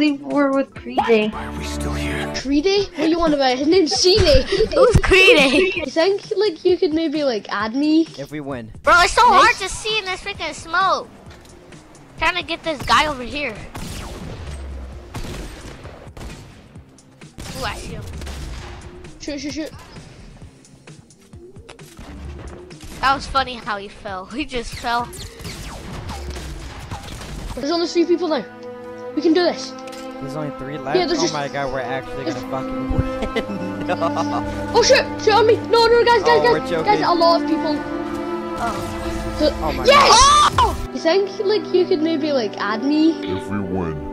leave war with Creedy. Why are we still here? Creedy? What do you want about? His name's Sheeny. Who's Creedy? you think like you could maybe like add me? If we win. Bro, it's so hard to see in this freaking smoke. Trying to get this guy over here. Ooh, I see him. Shoot, shoot, shoot. That was funny how he fell. He just fell. There's only three people now. We can do this. There's only three left. Yeah, oh my god, we're actually gonna fucking win. no. Oh shit! Shoot on me! No, no, guys, guys, Oh, we're guys, guys! A lot of people. Oh. So- Oh my yes! Oh! You think like you could maybe like add me? If we win.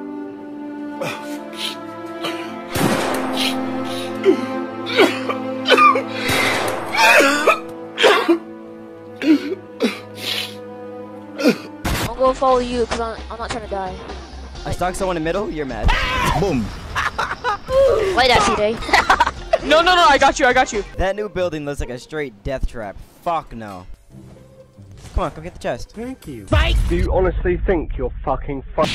I'm gonna follow you because I'm, I'm not trying to die. I stuck someone in the middle, you're mad. Boom. Play that, Ceeday. No, no, no, I got you, I got you. That new building looks like a straight death trap. Fuck no. Come on, come get the chest. Thank you. Do you honestly think you're fucking fuck?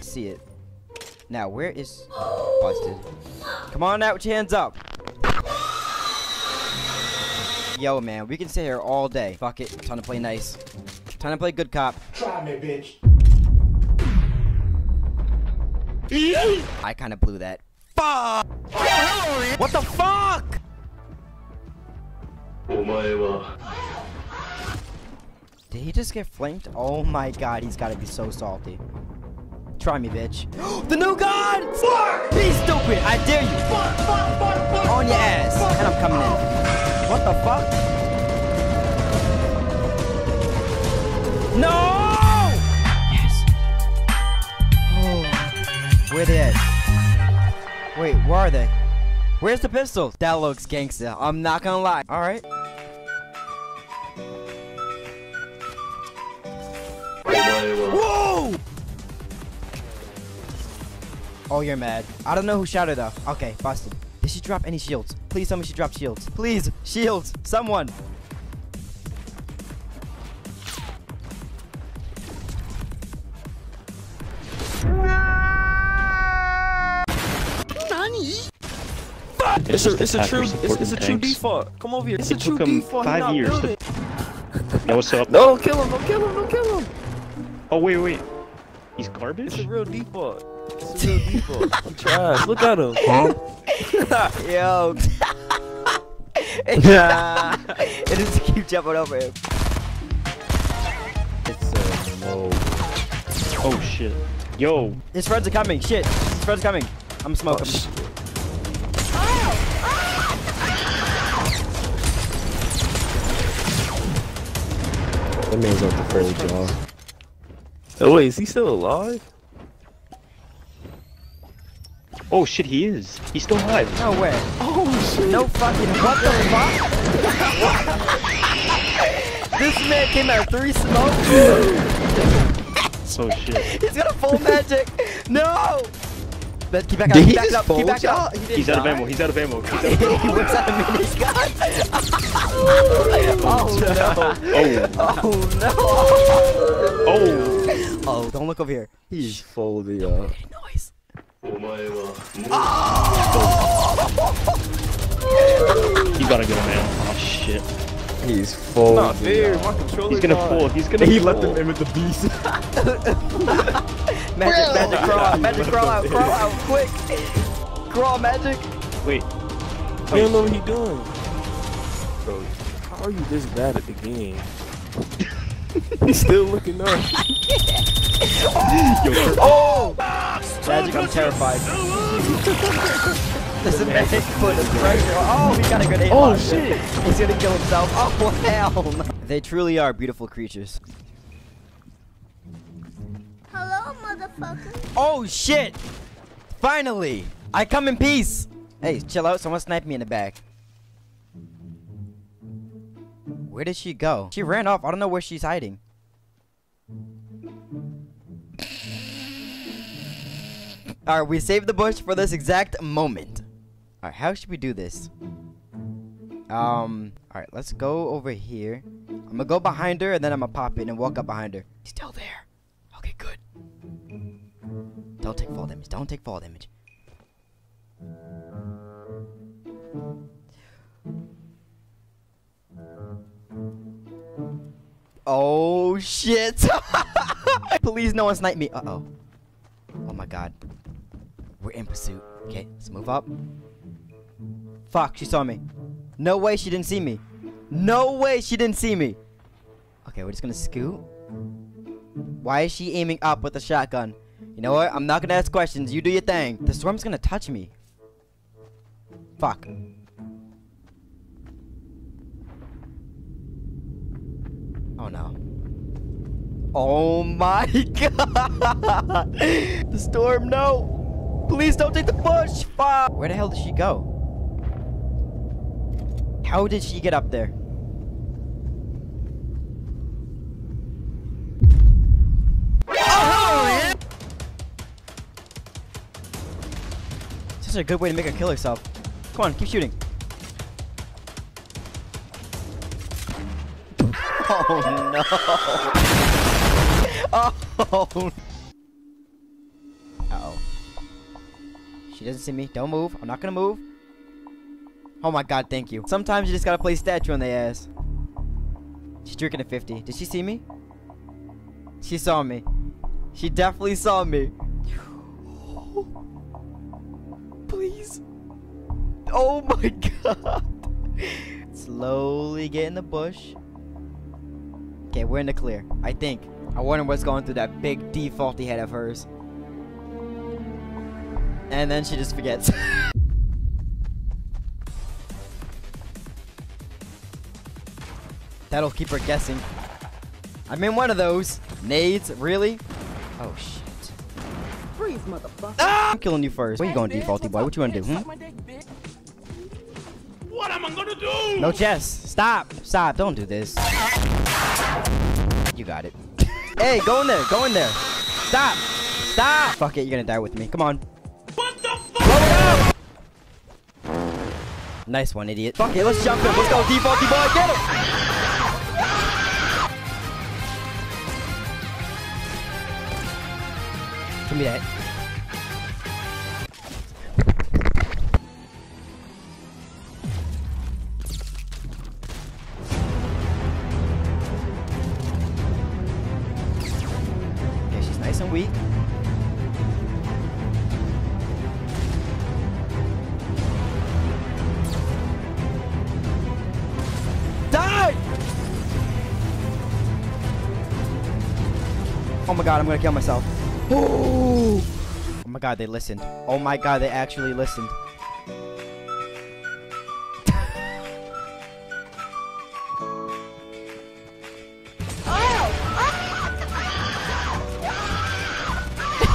See it. Now, where is busted? Come on out with your hands up. Yo, man, we can sit here all day. Fuck it, time to play nice. Time to play good cop. Try me, bitch. I kind of blew that. Fuck! What the fuck? Did he just get flanked? Oh my god, he's gotta be so salty. Try me, bitch. the new gun! Be stupid! I dare you! On your ass! And I'm coming in. What the fuck? Wait, where are they? Where's the pistol? That looks gangsta. I'm not gonna lie. Alright. Whoa! Oh, you're mad. I don't know who shot her though. Okay, busted. Did she drop any shields? Please tell me she dropped shields. Please, shields. Someone. It's a, it's a true, it's, supporting it's a true default. Come over here. It's a It true took him default. Five years to- Yo, what's up? No, don't kill him. Don't kill him. Don't kill him. Oh wait, wait. He's garbage. It's garbage. a real default. It's a real default. He trash. Look at him. Yo. it just keep jumping over him. It's uh, no. Oh shit. Yo, His friends are coming. Shit. His friends are coming. I'm smoking. Oh, that man's off the furry jaw. Oh wait, is he still alive? oh shit, he is. He's still alive. No way. Oh shit. No fucking. What the fuck? this man came out of three smokes. Oh shit. He's got a full magic. No. But keep back up. Did he keep back just up. Keep back up. He didn't He's out of ammo. He's out of ammo. He's out of he whips out a minigun. oh, oh no. Oh. Oh no. Oh. Oh, don't look over here. He's folding up. Noise. Oh. He's gotta go, man. Oh shit. He's folding Not fair. My controller. He's gonna died. fall. He's gonna. He fall. left him in with the beast. Magic, Bro. magic, crawl out. Magic, crawl out. Crawl out, quick. Crawl, magic. Wait. He don't know what he doing. Bro, how are you this bad at the game? He's still looking up. Oh! Magic, I'm terrified. There's a magic put his pressure. Oh, he got a good hit. Oh shit. He's gonna kill himself. Oh hell. They truly are beautiful creatures. Motherfucker. Oh shit! Finally! I come in peace! Hey, chill out, someone sniped me in the back. Where did she go? She ran off. I don't know where she's hiding. Alright, we saved the bush for this exact moment. Alright, how should we do this? Um, alright, let's go over here. I'm gonna go behind her and then I'm gonna pop in and walk up behind her. Still there. Don't take fall damage. Don't take fall damage. Oh shit! Please no one snipe me. Uh oh. Oh my god. We're in pursuit. Okay, let's move up. Fuck, she saw me. No way she didn't see me. No way she didn't see me. Okay, we're just gonna scoot. Why is she aiming up with a shotgun? You know what? I'm not gonna ask questions. You do your thing. The storm's gonna touch me. Fuck. Oh no. Oh my god! The storm, no! Please don't take the bush! Fuck! Where the hell did she go? How did she get up there? Such a good way to make her kill herself. Come on, keep shooting. Oh no! Oh! Uh oh. She doesn't see me. Don't move. I'm not gonna move. Oh my god, thank you. Sometimes you just gotta play statue on the ass. She's drinking a 50. Did she see me? She saw me. She definitely saw me. Oh my god. Slowly get in the bush. Okay, we're in the clear. I think. I wonder what's going through that big defaulty head of hers. And then she just forgets. That'll keep her guessing. I'm in one of those. Nades, really? Oh shit. Freeze, motherfucker. Ah! I'm killing you first. Where you going, defaulty boy? What you wanna do? Hmm? What am I gonna do? No chess. Stop. Stop. Don't do this. You got it. hey, go in there. Go in there. Stop. Stop. Fuck it. You're gonna die with me. Come on. What the fuck? Nice one, idiot. Fuck it. Let's jump in. Let's go, defaulty boy. Get him. Give me that. Weak. Die! Oh my god, I'm gonna kill myself. Oh! Oh my god, they listened. Oh my god, they actually listened.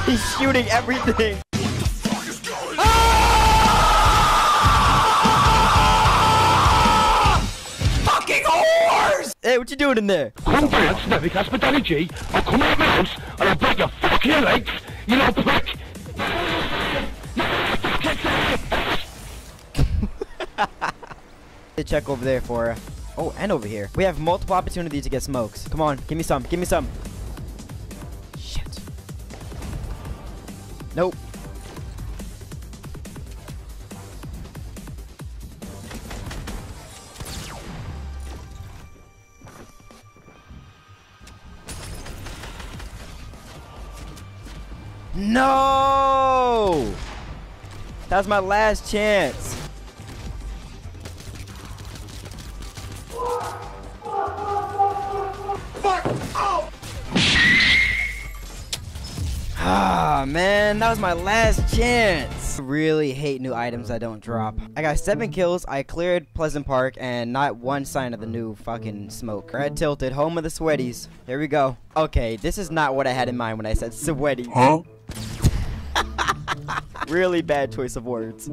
He's shooting everything. Fucking whores! Hey, what you doing in there? Come down to Snevic Hospitality, I'll come out my house and I'll break your fucking legs, you know prick! Check over there for. Oh, and over here. We have multiple opportunities to get smokes. Come on, give me some. Give me some. No! That's my last chance. Ah, man, that was my last chance. Really hate new items that don't drop. I got seven kills. I cleared Pleasant Park and not one sign of the new fucking smoke. Red Tilted, home of the sweaties. Here we go. Okay, this is not what I had in mind when I said sweaty. Huh? Really bad choice of words.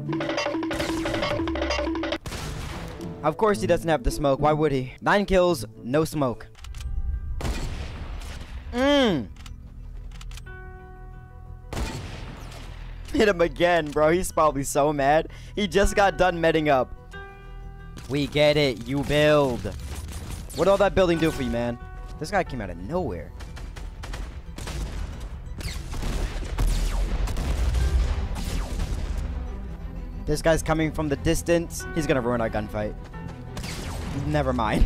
Of course he doesn't have the smoke. Why would he? Nine kills, no smoke. Mmm. Hit him again, bro. He's probably so mad. He just got done medding up. We get it. You build. What all that building do for you, man? This guy came out of nowhere. This guy's coming from the distance. He's gonna ruin our gunfight. Never mind.